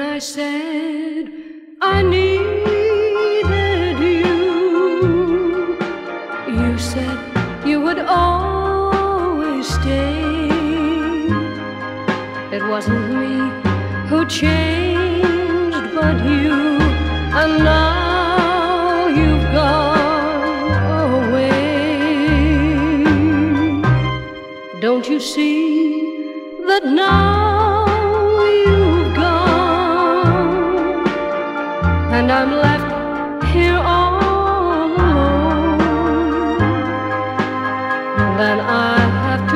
I said I needed you. You said you would always stay. It wasn't me who changed, but you, and now you've gone away. Don't you see that now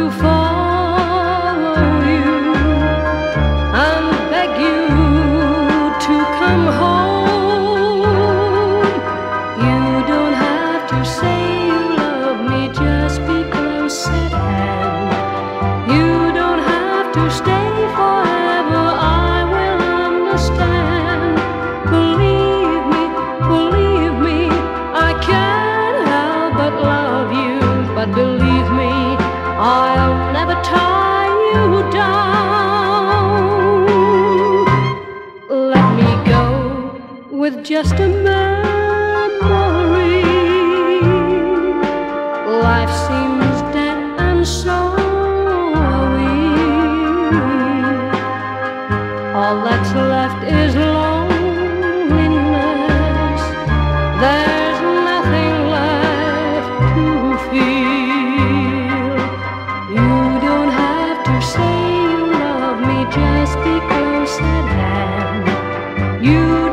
to follow with just a memory. Life seems dead and so are we. All that's left is loneliness. There's nothing left to feel. You don't have to say you love me, just be close at hand. You